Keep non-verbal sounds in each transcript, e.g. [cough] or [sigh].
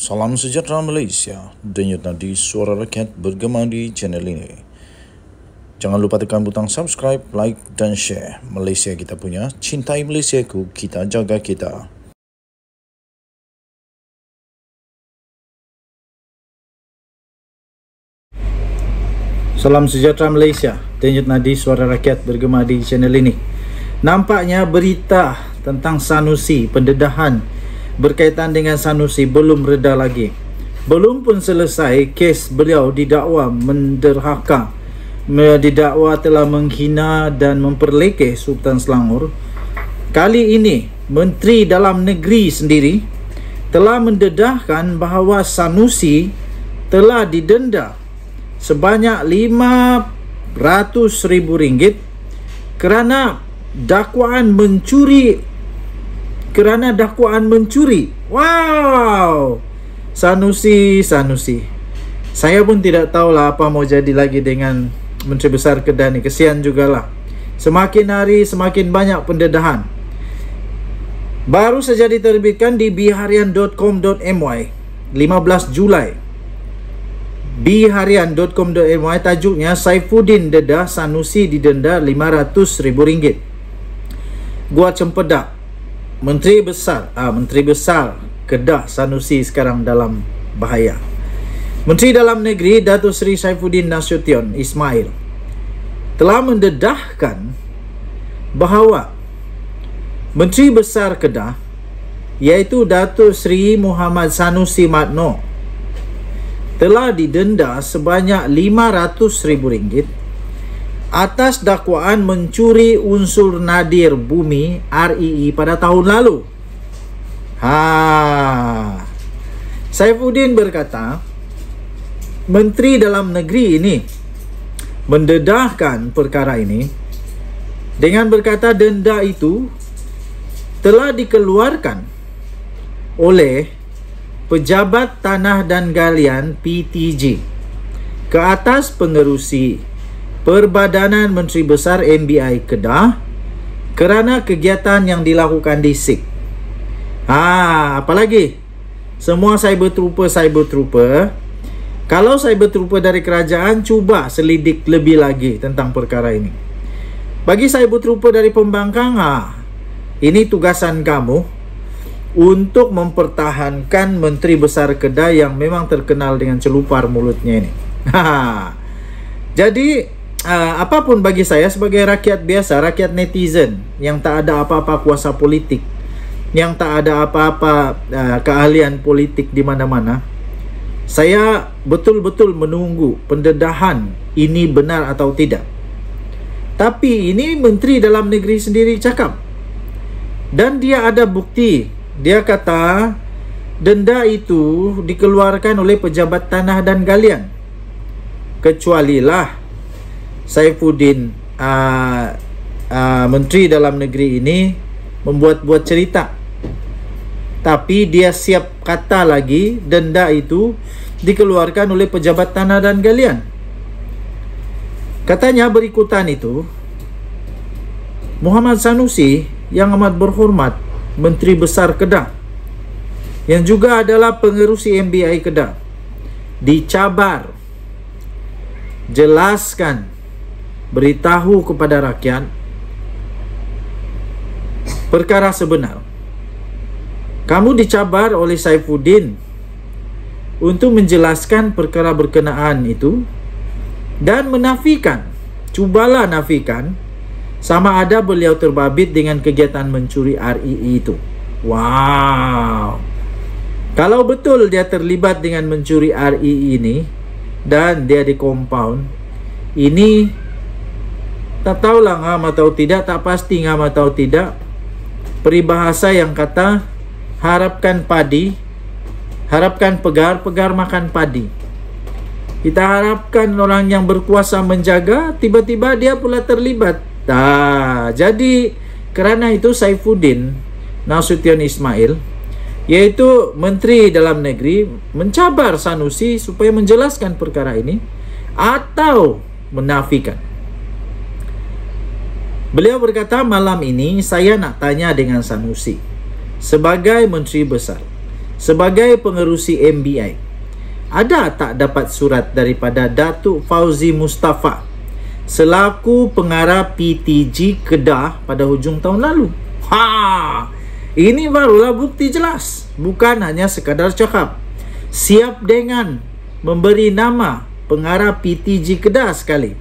Salam sejahtera Malaysia. Denyut nadi suara rakyat bergema di channel ini. Jangan lupa tekan butang subscribe, like dan share. Malaysia kita punya, cintai Malaysia ku, kita jaga kita. Salam sejahtera Malaysia. Denyut nadi suara rakyat bergema di channel ini. Nampaknya berita tentang Sanusi pendedahan berkaitan dengan Sanusi belum reda lagi. Belum pun selesai kes beliau didakwa menderhaka, didakwa telah menghina dan memperlekeh Sultan Selangor. Kali ini Menteri Dalam Negeri sendiri telah mendedahkan bahawa Sanusi telah didenda sebanyak RM500,000 kerana dakwaan mencuri kerana dakwaan mencuri. Wow. Sanusi, Sanusi. Saya pun tidak tahulah apa mau jadi lagi dengan Menteri Besar Kedah ni. Kesian jugalah. Semakin hari semakin banyak pendedahan. Baru saja diterbitkan di biharian.com.my 15 Julai. biharian.com.my tajuknya Saifuddin dedah Sanusi didenda RM500,000. Gua cempedak Menteri Besar ah, Menteri Besar Kedah Sanusi sekarang dalam bahaya. Menteri Dalam Negeri Datuk Seri Saifuddin Nasution Ismail telah mendedahkan bahawa Menteri Besar Kedah iaitu Datuk Seri Muhammad Sanusi Matno telah didenda sebanyak RM500,000 atas dakwaan mencuri unsur nadir bumi REE pada tahun lalu. Ha. Saifuddin berkata, Menteri Dalam Negeri ini mendedahkan perkara ini dengan berkata denda itu telah dikeluarkan oleh Pejabat Tanah dan Galian PTG ke atas pengerusi Perbadanan Menteri Besar MBI Kedah kerana kegiatan yang dilakukan di SIK. Ha, apa lagi? Semua cyber trooper cyber trooper. Kalau cyber trooper dari kerajaan cuba selidik lebih lagi tentang perkara ini. Bagi cyber trooper dari pembangkang, ha, ini tugasan kamu untuk mempertahankan Menteri Besar Kedah yang memang terkenal dengan celupar mulutnya ini. [laughs] Ha. Jadi uh, apapun bagi saya sebagai rakyat biasa, rakyat netizen yang tak ada apa-apa kuasa politik, yang tak ada apa-apa uh, keahlian politik di mana-mana, saya betul-betul menunggu pendedahan ini benar atau tidak. Tapi ini Menteri Dalam Negeri sendiri cakap. Dan dia ada bukti. Dia kata denda itu dikeluarkan oleh pejabat tanah dan galian. Kecualilah Saifuddin uh, uh, Menteri Dalam Negeri ini Membuat-buat cerita. Tapi dia siap kata lagi Denda itu Dikeluarkan oleh pejabat tanah dan galian. Katanya berikutan itu Muhammad Sanusi Yang amat berhormat Menteri Besar Kedah Yang juga adalah pengerusi MBI Kedah Dicabar Jelaskan beritahu kepada rakyat perkara sebenar. Kamu dicabar oleh Saifuddin untuk menjelaskan perkara berkenaan itu dan menafikan, cubalah nafikan sama ada beliau terbabit dengan kegiatan mencuri REE itu. Wow. Kalau betul dia terlibat dengan mencuri REE ini dan dia di compound, ini tak tahulah ngam atau tidak Tak pasti ngam atau tidak. Peribahasa yang kata Harapkan padi Harapkan pegar Pegar makan padi. Kita harapkan orang yang berkuasa menjaga Tiba-tiba dia pula terlibat. Nah, Jadi Kerana itu Saifuddin Nasution Ismail Yaitu Menteri Dalam Negeri Mencabar Sanusi Supaya menjelaskan perkara ini Atau Menafikan Beliau berkata malam ini saya nak tanya dengan Sanusi sebagai menteri besar. sebagai pengerusi MBI. Ada tak dapat surat daripada Datuk Fauzi Mustafa selaku pengarah PTG Kedah pada hujung tahun lalu? Ha! Ini barulah bukti jelas, bukan hanya sekadar cakap. Siap dengan memberi nama pengarah PTG Kedah sekali.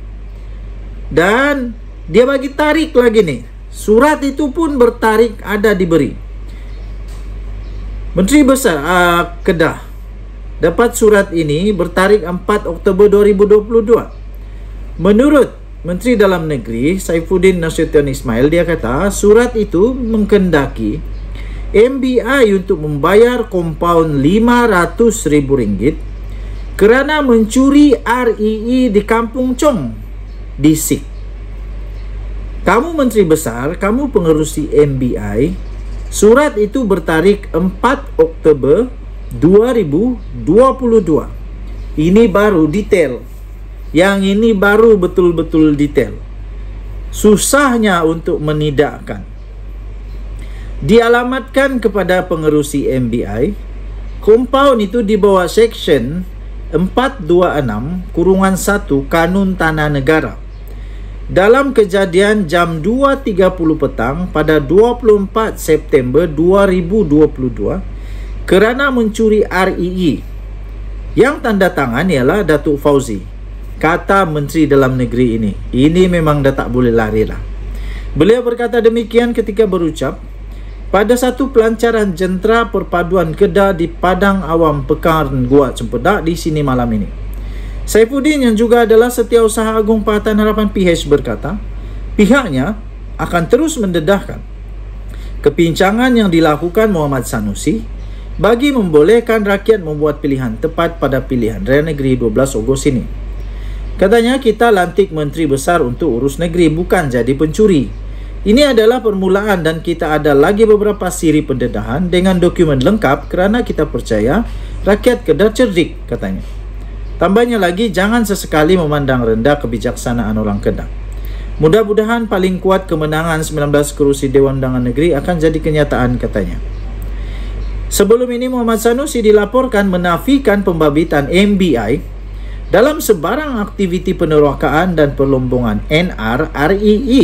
Dan dia bagi tarik lagi nih. Surat itu pun bertarik ada diberi. Menteri Besar uh, Kedah dapat surat ini bertarik 4 Oktober 2022. Menurut Menteri Dalam Negeri Saifuddin Nasution Ismail dia kata surat itu mengkendaki MBI untuk membayar kompaun RM500,000 kerana mencuri REE di Kampung Chong di Sik. Kamu Menteri Besar, kamu pengerusi MBI, surat itu bertarik 4 Oktober 2022. Ini baru detail. Yang ini baru betul-betul detail. Susahnya untuk menidakkan dialamatkan kepada pengerusi MBI kompaun itu di bawah section 426 kurungan 1 Kanun Tanah Negara dalam kejadian jam 2.30 petang pada 24 September 2022 kerana mencuri REE yang tanda tangan ialah Datuk Fauzi kata Menteri Dalam Negeri ini ini memang dah tak boleh lari lah beliau berkata demikian ketika berucap pada satu pelancaran jentera perpaduan Kedah di Padang Awam Pekaran Guat Cempedak di sini malam ini. Saifuddin yang juga adalah Setiausaha Agung Pakatan Harapan PH berkata, pihaknya akan terus mendedahkan kepincangan yang dilakukan Muhammad Sanusi bagi membolehkan rakyat membuat pilihan tepat pada pilihan Raya Negeri 12 Ogos ini. Katanya kita lantik menteri besar untuk urus negeri bukan jadi pencuri. Ini adalah permulaan dan kita ada lagi beberapa siri pendedahan dengan dokumen lengkap kerana kita percaya rakyat Kedah cerdik, katanya. Tambahnya lagi, jangan sesekali memandang rendah kebijaksanaan orang Kedah. Mudah-mudahan paling kuat kemenangan 19 kerusi Dewan Undangan Negeri akan jadi kenyataan, katanya. Sebelum ini Muhammad Sanusi dilaporkan menafikan pembabitan MBI dalam sebarang aktiviti penerokaan dan perlombongan NR REE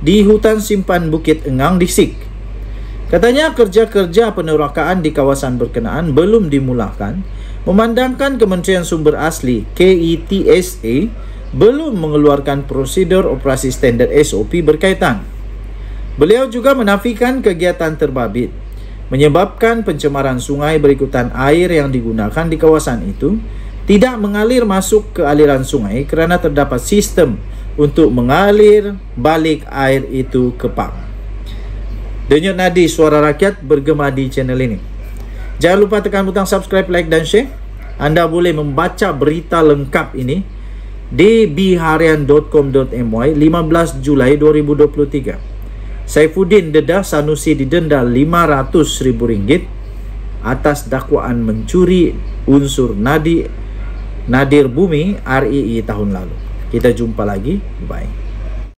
di hutan simpan Bukit Engang di Sik. Katanya kerja-kerja penerakaan di kawasan berkenaan belum dimulakan memandangkan Kementerian Sumber Asli KETSA belum mengeluarkan prosedur operasi standard SOP berkaitan. Beliau juga menafikan kegiatan terbabit menyebabkan pencemaran sungai berikutan air yang digunakan di kawasan itu tidak mengalir masuk ke aliran sungai kerana terdapat sistem untuk mengalir balik air itu ke pam. Denyut nadi suara rakyat bergema di channel ini. Jangan lupa tekan butang subscribe, like dan share. Anda boleh membaca berita lengkap ini di biharian.com.my 15 Julai 2023. Saifuddin dedah Sanusi didenda RM500,000 atas dakwaan mencuri unsur nadi Nadir Bumi REE tahun lalu. Kita jumpa lagi. Bye.